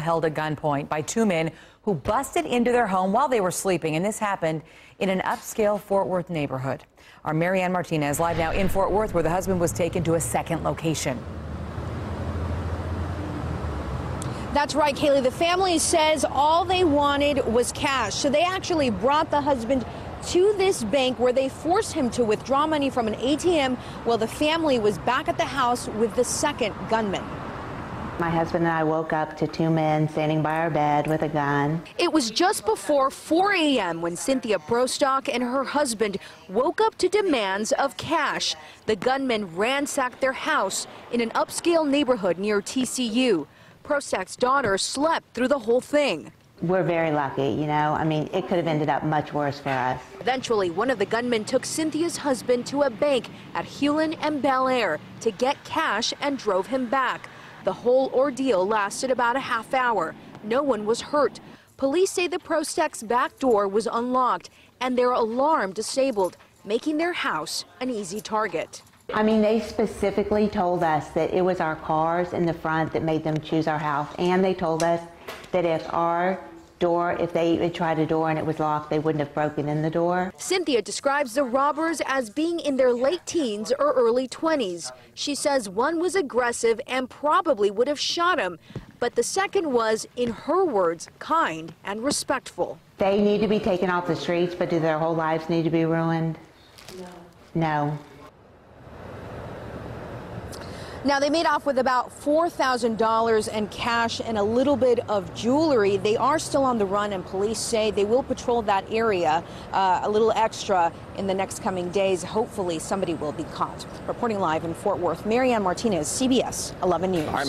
held at gunpoint by two men who busted into their home while they were sleeping, and this happened in an upscale Fort Worth neighborhood. Our Marianne Martinez live now in Fort Worth, where the husband was taken to a second location. That's right, Kaylee. The family says all they wanted was cash. So they actually brought the husband to this bank where they forced him to withdraw money from an ATM while the family was back at the house with the second gunman. My husband and I woke up to two men standing by our bed with a gun. It was just before 4 a.m. when Cynthia Brostock and her husband woke up to demands of cash. The gunmen ransacked their house in an upscale neighborhood near TCU. Prostock's daughter slept through the whole thing. We're very lucky, you know. I mean, it could have ended up much worse for us. Eventually, one of the gunmen took Cynthia's husband to a bank at Hulen and Bellaire to get cash and drove him back. The whole ordeal lasted about a half hour. No one was hurt. Police say the Prostech's back door was unlocked and their alarm disabled, making their house an easy target. I mean, they specifically told us that it was our cars in the front that made them choose our house, and they told us that if our door, if they tried a door and it was locked, they wouldn't have broken in the door. Cynthia describes the robbers as being in their late teens or early 20s. She says one was aggressive and probably would have shot him, but the second was, in her words, kind and respectful. They need to be taken off the streets, but do their whole lives need to be ruined? No. No. Now, they made off with about $4,000 in cash and a little bit of jewelry. They are still on the run, and police say they will patrol that area uh, a little extra in the next coming days. Hopefully, somebody will be caught. Reporting live in Fort Worth, Marianne Martinez, CBS 11 News.